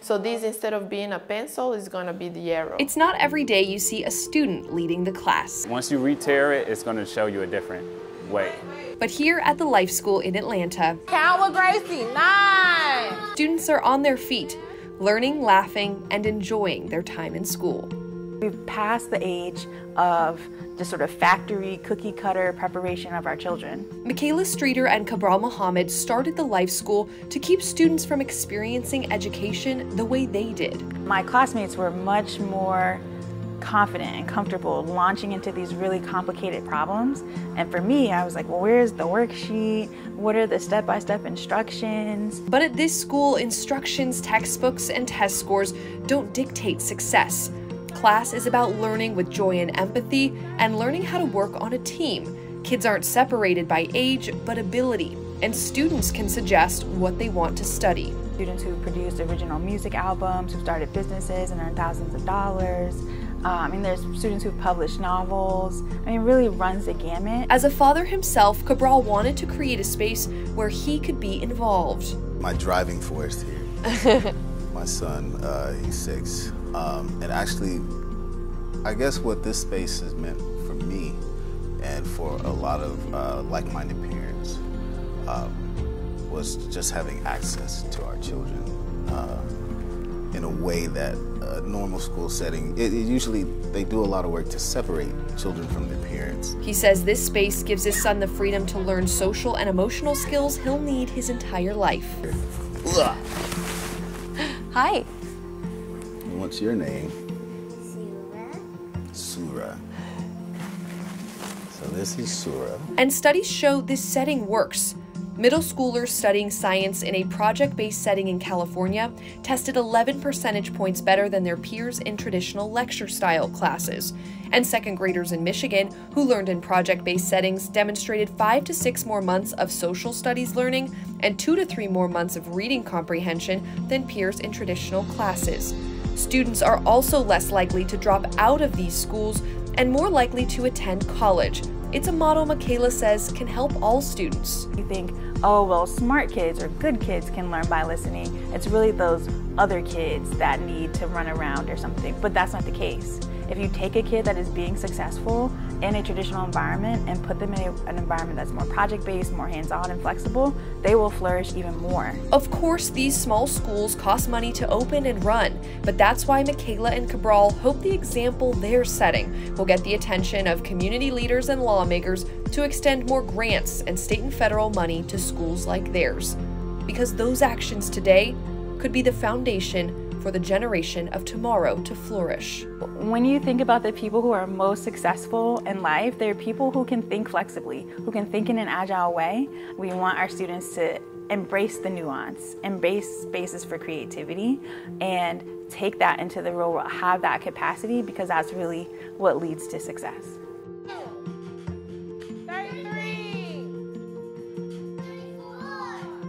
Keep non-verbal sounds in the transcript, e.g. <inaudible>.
So this, instead of being a pencil, is going to be the arrow. It's not every day you see a student leading the class. Once you re-tear it, it's going to show you a different way. But here at the Life School in Atlanta, Count with Gracie, nine. students are on their feet, learning, laughing, and enjoying their time in school. We've passed the age of just sort of factory cookie cutter preparation of our children. Michaela Streeter and Cabral Muhammad started the Life School to keep students from experiencing education the way they did. My classmates were much more confident and comfortable launching into these really complicated problems. And for me, I was like, well, where's the worksheet? What are the step by step instructions? But at this school, instructions, textbooks, and test scores don't dictate success. Class is about learning with joy and empathy and learning how to work on a team. Kids aren't separated by age, but ability, and students can suggest what they want to study. Students who produced original music albums, who started businesses and earned thousands of dollars. I mean, there's students who've published novels. I mean, it really runs the gamut. As a father himself, Cabral wanted to create a space where he could be involved. My driving force here. <laughs> My son, uh, he's six. Um, and actually, I guess what this space has meant for me and for a lot of uh, like-minded parents um, was just having access to our children uh, in a way that a normal school setting, it, it usually they do a lot of work to separate children from their parents. He says this space gives his son the freedom to learn social and emotional skills he'll need his entire life. Hi. What's your name? Sura. Sura. So this is Surah. And studies show this setting works. Middle schoolers studying science in a project based setting in California tested 11 percentage points better than their peers in traditional lecture style classes. And second graders in Michigan who learned in project based settings demonstrated 5 to 6 more months of social studies learning and 2 to 3 more months of reading comprehension than peers in traditional classes. Students are also less likely to drop out of these schools and more likely to attend college. It's a model Michaela says can help all students. You think, oh, well, smart kids or good kids can learn by listening. It's really those other kids that need to run around or something, but that's not the case. If you take a kid that is being successful in a traditional environment and put them in a, an environment that's more project based, more hands on, and flexible, they will flourish even more. Of course, these small schools cost money to open and run, but that's why Michaela and Cabral hope the example they're setting will get the attention of community leaders and lawmakers to extend more grants and state and federal money to schools like theirs. Because those actions today could be the foundation for the generation of tomorrow to flourish. When you think about the people who are most successful in life, they're people who can think flexibly, who can think in an agile way. We want our students to embrace the nuance, embrace spaces for creativity, and take that into the real world, have that capacity because that's really what leads to success.